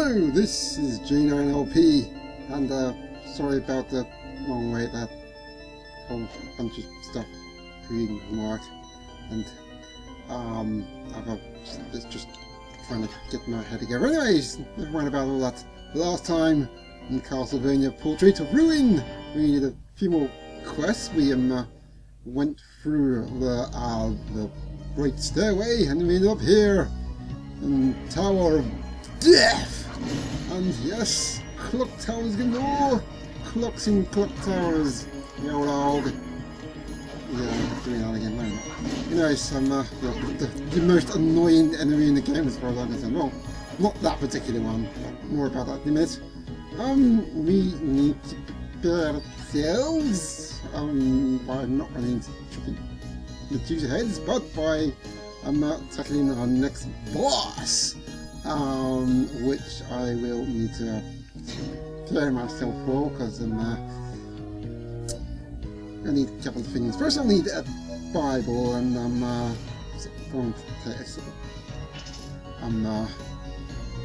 Hello, this is G9LP, and uh, sorry about the long wait, that whole bunch of stuff being marked, and um, I've just, trying to get my head together. Anyways, never mind about all that. Last time in Castlevania Portrait of Ruin, we did a few more quests. We um, uh, went through the uh, the Great Stairway, and we ended up here in Tower of Death. And yes, clock towers galore. Clocks in clock towers. The old dog. Yeah, doing that again. No. Anyways, I'm uh, the, the, the most annoying enemy in the game as far as I'm concerned. Well, not that particular one. But more about that in a minute. Um, we need to prepare ourselves. Um, by not running into chopping Medusa heads, but by um, uh, tackling our next boss um, which I will need to prepare myself for because I'm uh, I need a couple of things. First, I'll need a Bible, and I'm uh, going to I'm uh,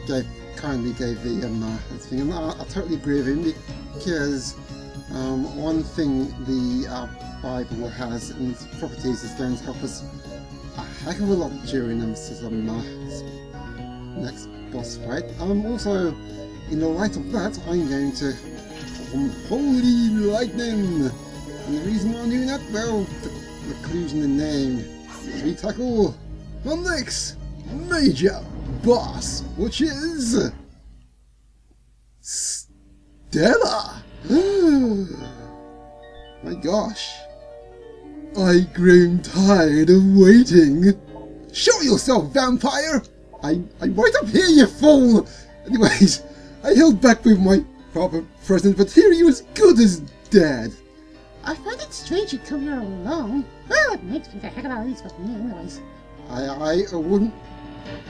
gave kindly gave the um, uh, thing, and I, I totally agree with him because um, one thing the uh, Bible has in its properties is going to help us a heck of a lot during um, some uh, next boss fight. I'm also, in the light of that, I'm going to perform Holy Lightning! And the reason why I'm doing that, well, the, the clue's in the name. We tackle the next major boss, which is... Stella! My gosh. I grown tired of waiting. Show yourself, vampire! I, I'm right up here, you fool! Anyways, I held back with my proper present, but here you're as good as dead. I find it strange you come here alone. Well, it makes me the heck out of least with me anyways. I, I, I wouldn't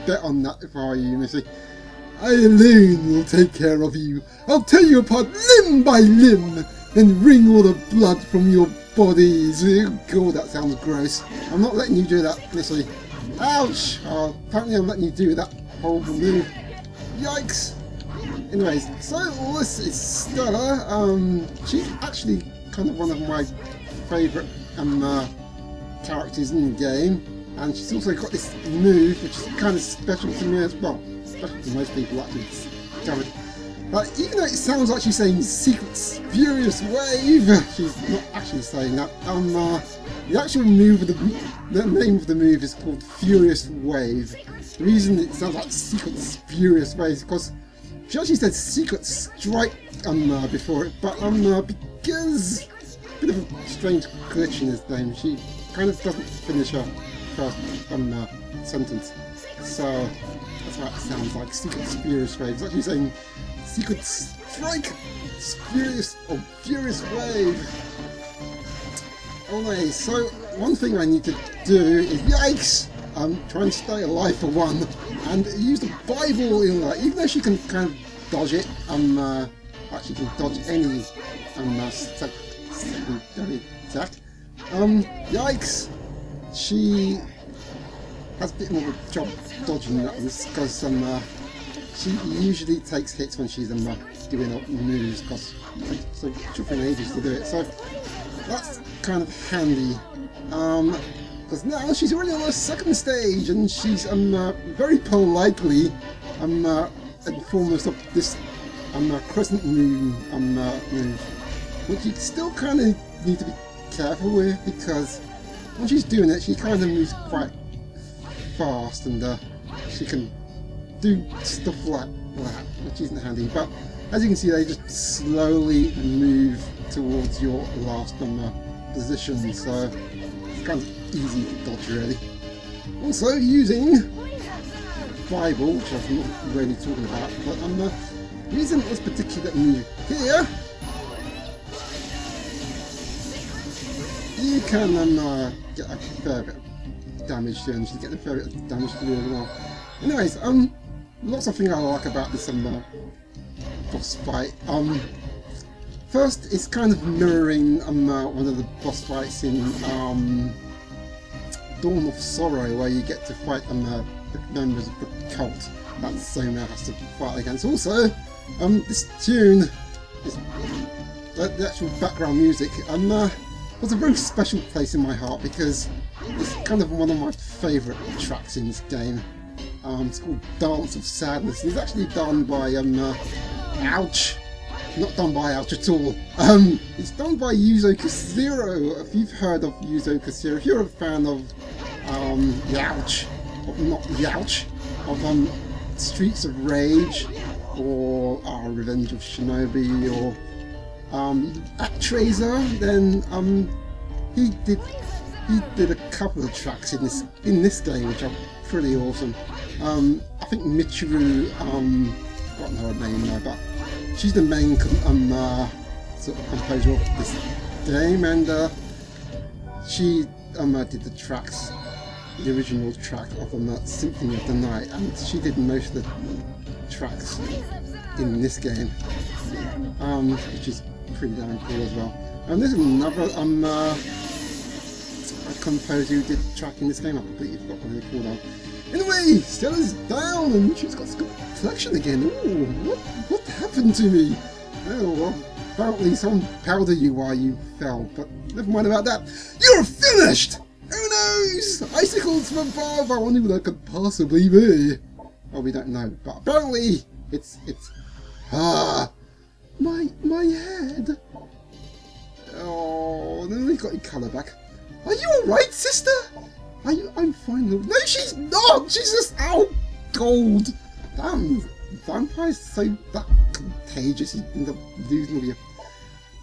bet on that if I were you, Missy. I alone will take care of you. I'll tear you apart limb by limb, then wring all the blood from your bodies. God, that sounds gross. I'm not letting you do that, Missy. Ouch! Oh, apparently I'm letting you do that horrible move. Yikes! Anyways, so this is Stella. Um, she's actually kind of one of my favourite um, uh, characters in the game, and she's also got this move which is kind of special to me as well. Special to most people actually. Damn Even though it sounds like she's saying Secret Furious Wave, she's not actually saying that. Um, uh, the actual move of the, the name of the move is called Furious Wave. The reason it sounds like Secret Furious Wave is because she actually said Secret Strike um, uh, before it, but um, uh, because bit of a strange glitch in his name, she kind of doesn't finish her first um, uh, sentence. So that's what it sounds like. Secret Furious Wave. It's actually saying? Secret Strike? Furious or Furious Wave. Anyway, so one thing I need to do is, yikes, um, try and stay alive for one, and use the Bible in that, even though she can kind of dodge it, um, uh, actually can dodge any, um, uh, secondary attack. Um, yikes, she has a bit more of a job dodging that because, um, uh, she usually takes hits when she's, um, uh, doing moves, because so she'll take ages to do it, so that's kind of handy. Um, because now she's already on the second stage and she's um, uh, very politely um, uh, informed us of this um, uh, crescent moon um, uh, move, which you still kind of need to be careful with because when she's doing it, she kind of moves quite fast and uh, she can do stuff like that, which isn't handy. But as you can see, they just slowly move towards your last um, uh, position, so it's kind of easy to dodge really. Also using Bible, which I'm not really talking about, but I'm uh, using this particular move here. You can um, uh, get a fair bit of damage to and she's getting a fair bit of damage to do as well. Anyways, um, lots of things I like about this um, uh, boss fight. Um, First, it's kind of mirroring um, uh, one of the boss fights in um, Dawn of Sorrow, where you get to fight um, uh, the members of the cult. that Soma has to fight against. Also, um, this tune, this, the, the actual background music, um, uh, was a very special place in my heart because it's kind of one of my favourite tracks in this game. Um, it's called Dance of Sadness. It's actually done by um, uh, Ouch. Not done by Ouch at all. Um, it's done by Yuzo Koshiro. If you've heard of Yuzo Koshiro, if you're a fan of um, Youch, not Youch, of um, Streets of Rage, or uh, Revenge of Shinobi, or um, Actraiser, then um, he did he did a couple of tracks in this in this game which are pretty awesome. Um, I think Michiru, um, I've her name now, but she's the main um, uh, sort of composer of this game, and uh, she um, uh, did the tracks, the original track of um, uh, Symphony of the Night, and she did most of the tracks in this game, um, which is pretty damn cool as well. And there's another um, uh, composer who did track in this game. I completely forgot what they called. Anyway, Stella's down and she's got some collection again. Ooh, what, what happened to me? Oh, well, apparently someone powdered you while you fell, but never mind about that. You're finished! Who knows? Icicles from above, I wonder what that could possibly be. Well, we don't know, but apparently it's, it's, ah, my, my head. Oh, then we've got your colour back. Are you alright, sister? Are you? I'm fine. Lord. No, she's not. She's just out cold. Damn, vampires so that contagious. You end up losing all your.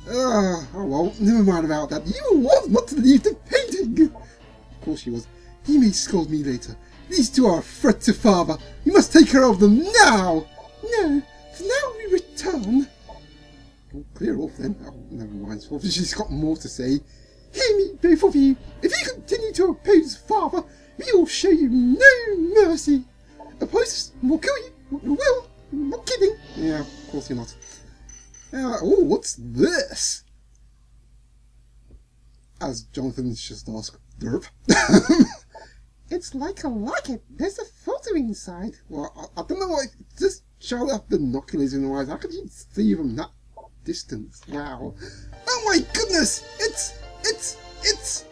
Uh, oh well, never mind about that. You was not to leave the painting. Of course she was. He may scold me later. These two are a threat to father. You must take care of them now. No, for now we return. Clear off then. Oh, never mind. Obviously, she's got more to say. Hear me, both of you. If you continue to oppose father, we will show you no mercy. Oppose we'll kill you. We will. I'm not kidding. Yeah, of course you're not. Uh, oh, what's this? As Jonathan just asked, derp. It's like a locket. There's a photo inside. well, I, I don't know why. Just show have binoculars in her eyes. How could you see from that distance? Wow. Oh my goodness! It's it's it's.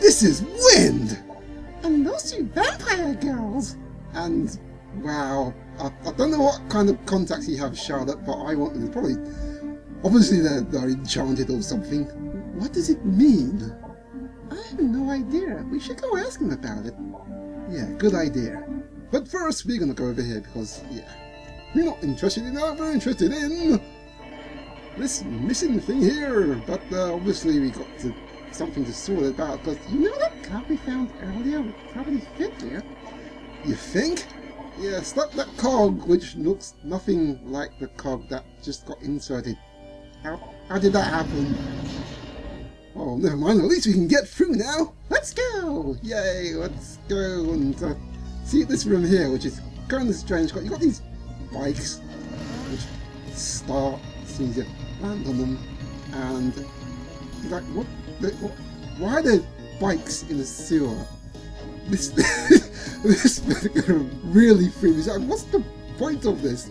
This is wind. And those two vampire girls. And wow, I, I don't know what kind of contacts you have, Charlotte, but I want them probably. Obviously, they're, they're enchanted or something. What does it mean? I have no idea. We should go ask him about it. Yeah, good idea. But first, we're gonna go over here because, yeah, we're not interested in that. We're interested in this missing thing here. But uh, obviously, we got to something to sort it out. Because You know that card we found earlier would probably fit here. You think? Yes, that, that cog, which looks nothing like the cog that just got inserted. How, how did that happen? Oh, never mind. At least we can get through now. Let's go! Yay! Let's go and uh, see this room here, which is kind of strange. Got you got these bikes, which start you land on them, and like, what? The, what? Why are there bikes in a sewer? this this really me. Like, what's the point of this?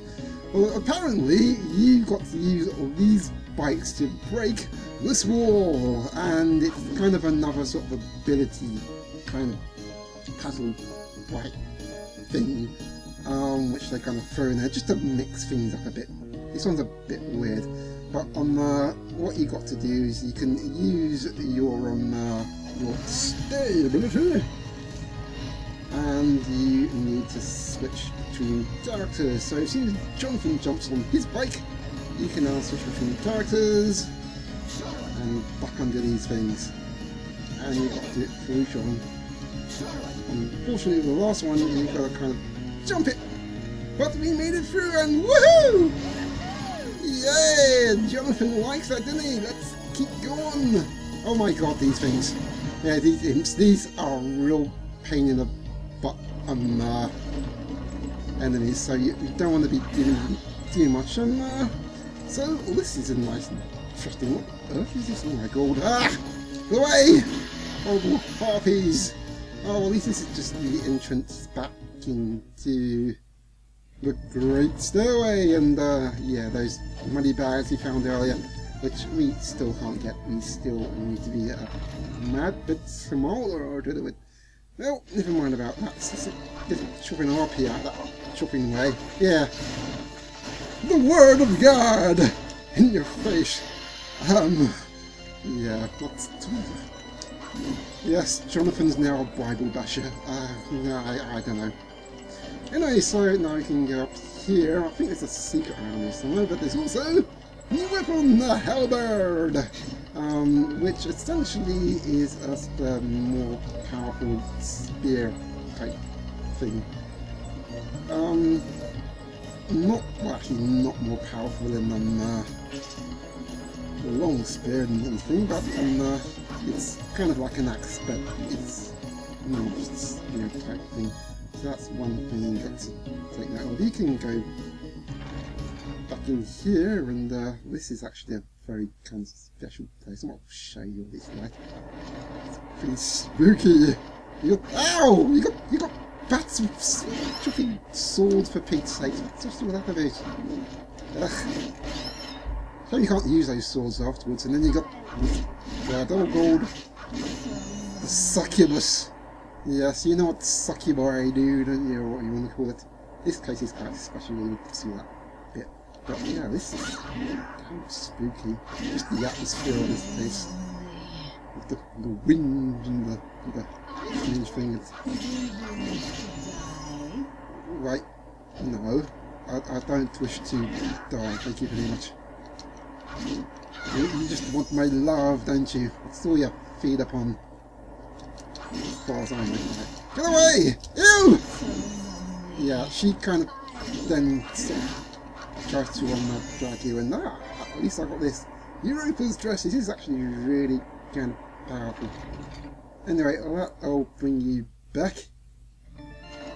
Well, apparently you've got to use all these bikes to break this wall, and it's kind of another sort of ability kind of puzzle bike thing, um, which they kind of throw in there just to mix things up a bit. This one's a bit weird, but on uh, what you got to do is you can use your um, uh, your stability and you need to switch between characters. So as soon as Jonathan jumps on his bike, you can now switch between characters and back under these things. And you've got to do it for each one. Unfortunately, the last one, you've got to kind of jump it. But we made it through and woohoo! Yeah! Jonathan likes that, didn't he? Let's keep going. Oh my god, these things. Yeah, these imps, these are real pain in the butt um, uh, enemies, so you, you don't want to be doing too much. And uh, so this is a nice, interesting. What earth is this? Oh my god! Ah, go away! Horrible harpies. Oh, well, at least this is just the entrance back into the Great Stairway, and uh, yeah, those money bags we found earlier, which we still can't get. We still need to be a mad bit smaller to do it. Well, never mind about that. It's just, just chopping up here, that chopping way. Yeah. The Word of God in your face. Um, yeah, that's... Yes, Jonathan's now a Bible basher. Uh, no, I, I don't know. Anyway, so now we can go up here. I think there's a secret around here somewhere, but there's also the weapon, the halberd, um, which essentially is a more powerful spear type thing. Um, not, well, actually not more powerful than um, uh, the long spear and anything, but um, uh, it's kind of like an axe, but it's more spear type thing. So that's one thing you got to take note of. You can go back in here, and uh, this is actually a very kind of special place. I will show you what it's. It's pretty spooky. You got, ow! You got, you got bats with swords for Pete's sake. What's all that about? Ugh. So you can't use those swords afterwards, and then you got the double gold, the succubus. Yes, you know what succubi do, don't you, or what you want to call it. This case is quite special, you can see that bit. But yeah, this is of spooky. Just the atmosphere of this place. With the, the wind and the, the strange things. Right, no. I, I don't wish to die, thank you very much. You, you just want my love, don't you? That's all you feed upon Get away! Ew! Yeah, she kind of then tries to um, uh, drag you and ah, at least I got this. Europa's dress, this is actually really kind of powerful. Anyway, that will bring you back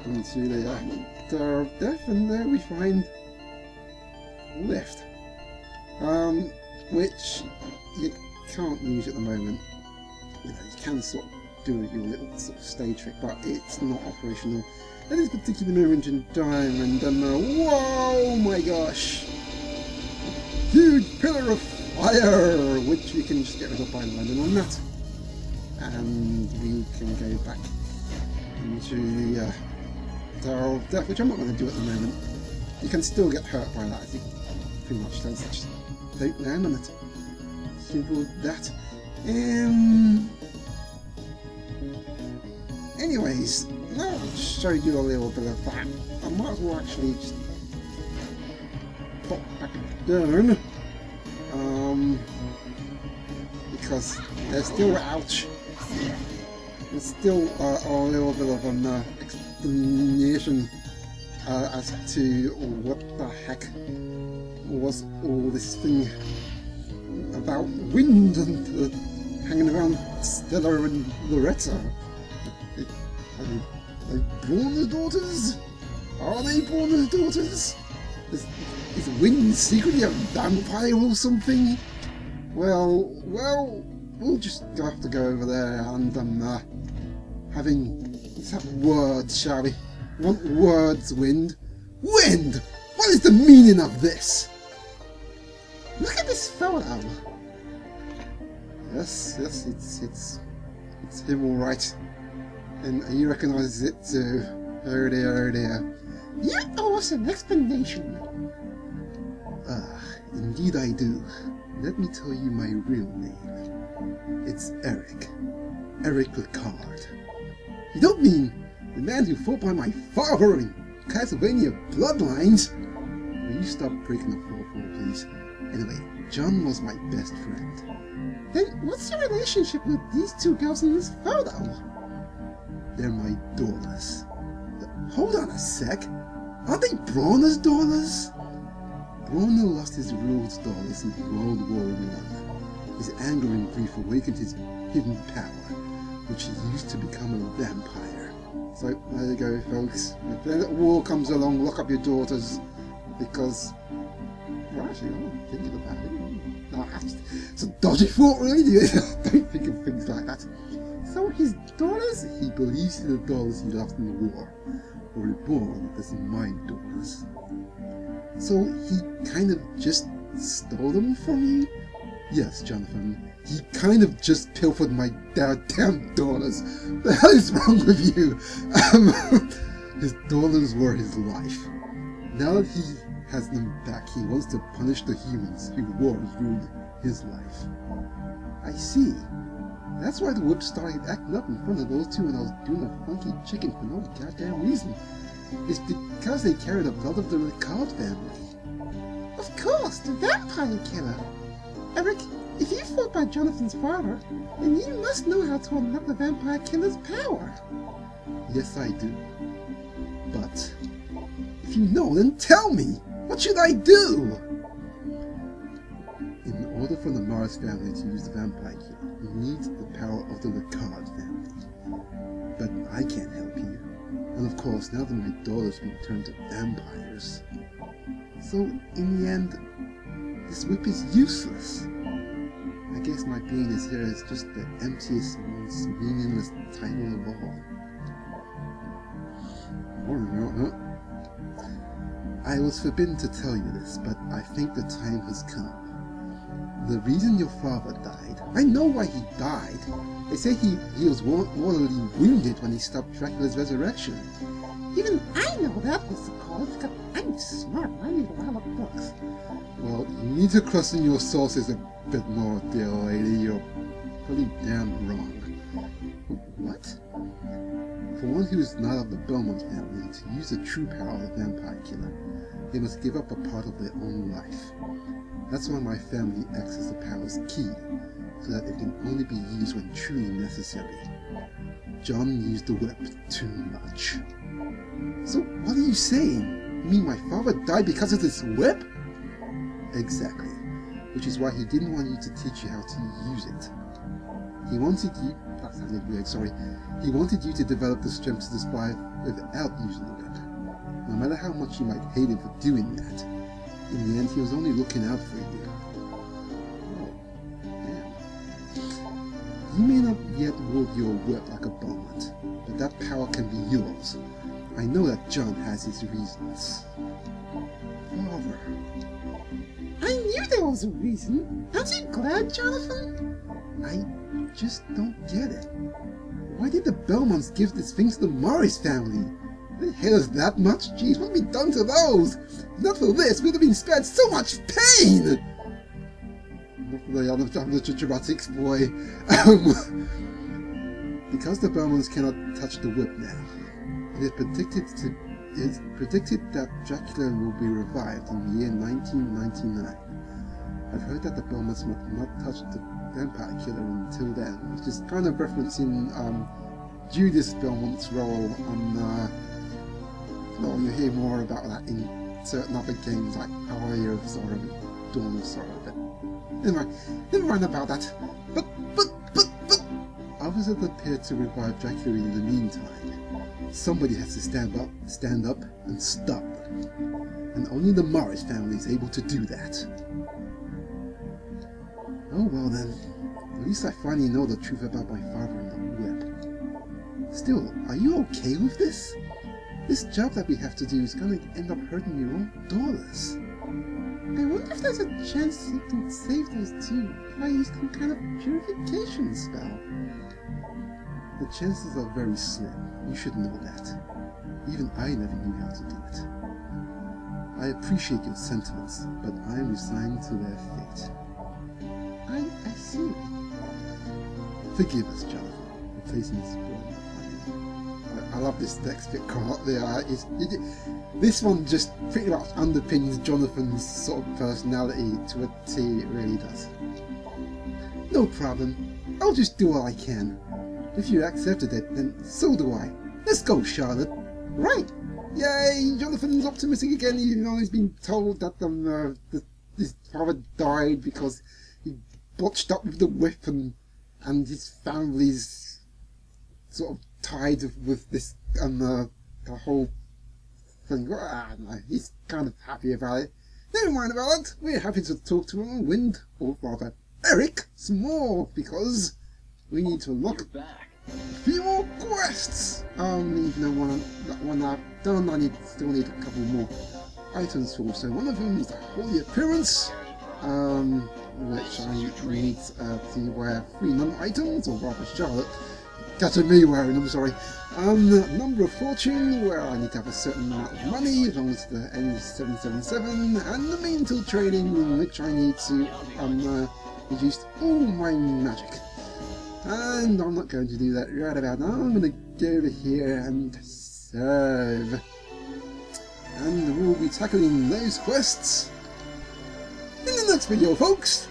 into the Tower of Death and there we find lift. Um, which you can't use at the moment. You know, you can sort of do your little sort of stage trick, but it's not operational at this particular moment in time. And uh, whoa, my gosh, huge pillar of fire, which we can just get rid of by landing on that, and we can go back into the uh, Tower of Death, which I'm not going to do at the moment. You can still get hurt by that. I think pretty much does. Just don't land on it. Simple as that. Um, Anyways, now I'll show you a little bit of that. I might as well actually just pop back down. Um, because there's still, ouch, there's still uh, a little bit of an uh, explanation uh, as to what the heck was all this thing about wind and uh, hanging around Stella and Loretta. Are they, born as daughters? Are they born as daughters? Is, is Wind secretly a vampire or something? Well, well, we'll just have to go over there and um, uh, having let's have words, shall we? Want words, Wind? Wind! What is the meaning of this? Look at this photo. Yes, yes, it's it's it's him all right and he recognizes it too. Oh dear, oh dear. You owe us an explanation. Ah, indeed I do. Let me tell you my real name. It's Eric. Eric Lecarde. You don't mean the man who fought by my father in Castlevania Bloodlines? Will you stop breaking the fourth wall, please? Anyway, John was my best friend. Then what's your relationship with these two girls in this photo? They're my daughters. Hold on a sec. Aren't they Brauner's daughters? Brauner lost his rules daughters in World War One. His anger and grief awakened his hidden power, which he used to become a vampire. So there you go, folks. If the war comes along, lock up your daughters, because well, actually, I'm thinking about it. No, it's a dodgy thought, really. Don't think of things like that. So his daughters? He believes in the daughters he lost in the war were reborn as my daughters. So he kind of just stole them from you? Yes, Jonathan. He kind of just pilfered my damn dollars. The hell is wrong with you? Um, his dollars were his life. Now that he has them back, he wants to punish the humans who wars ruined his life. I see. That's why the whip started acting up in front of those two when I was doing a funky chicken for no goddamn reason. It's because they carry the blood of the Lecarde family. Of course, the vampire killer. Eric, if you fought by Jonathan's father, then you must know how to unlock the vampire killer's power. Yes, I do. But if you know, then tell me. What should I do? In order for the Morris family to use the vampire killer, you need the power of the Lecarde family. But I can't help you. And of course, now that my daughter's been turned to vampires. So, in the end, this whip is useless. I guess my being is here is just the emptiest, most meaningless title of all. No, no. I was forbidden to tell you this, but I think the time has come. The reason your father died, I know why he died. They say he, he was mortally wounded when he stopped Dracula's resurrection. Even I know that was the cause, I'm smart and I need a lot of books. Well, you need to question your sources a bit more, dear lady. You're pretty damn wrong. What? For one who is not of the Belmont family, to use the true power of the vampire killer, they must give up a part of their own life. That's why my family acts as the power's key, so that it can only be used when truly necessary. John used the whip too much. So what are you saying? You mean my father died because of this whip? Exactly. Which is why he didn't want you to teach you how to use it. He wanted you that sounded weird, sorry. He wanted you to develop the strength to survive without using the whip. No matter how much you might hate him for doing that, in the end he was only looking out for you. Oh. You may not yet wield your whip like a Belmont, but that power can be yours. I know that John has his reasons. Father. I knew there was a reason. Aren't you glad, Jonathan? I just don't get it. Why did the Belmonts give this thing to the Morris family? They hate us that much? Jeez, what have we done to those? Not for this, we'd have been spared so much pain! The I'm the dramatics boy. Um, because the Belmonts cannot touch the whip now, it is predicted to it is predicted that Dracula will be revived in the year 1999. I've heard that the Belmonts must not touch the vampire killer until then, which is kind of referencing um, Julius Belmont's role on. Uh, well, you hear more about that in certain other games like Aria of Sorrow, Dawn of Sorrow. But never mind, never mind about that. But but but but others have appeared to revive Dracula in the meantime. Somebody has to stand up, stand up, and stop. And only the Morris family is able to do that. Oh well then, at least I finally know the truth about my father and the whip. Still, are you okay with this? This job that we have to do is gonna end up hurting your own daughters. I wonder if there's a chance you can save those two if I use some kind of purification spell. The chances are very slim. You should know that. Even I never knew how to do it. I appreciate your sentiments, but I am resigned to their fate. I, I see. Forgive us, Jonathan, for placing this love this next bit card there. It's, it, this one just pretty much underpins Jonathan's sort of personality to a T, it really does. No problem. I'll just do what I can. If you accepted it, then so do I. Let's go, Charlotte. Right. Yay! Jonathan's optimistic again, even though he's been told that um, uh, the, his father died because he botched up with the whip and, and his family's sort of tied with this and uh, the whole thing. Ah, no, he's kind of happy about it. Never mind about it. We're happy to talk to him Wind, or rather, Eric, some more because we need to look back. a few more quests. Um, even though one that one I've done, I need still need a couple more. items for. So one of them is the Holy Appearance, um, which I need uh, to wear three non-items, or rather Charlotte, catching me wearing them, sorry. Um, Number of Fortune, where I need to have a certain amount of money, as long as the end is 777, and the Mental Training, in which I need to um, uh, reduce all my magic. And I'm not going to do that right about now, I'm going to go over here and serve. And we'll be tackling those quests in the next video, folks.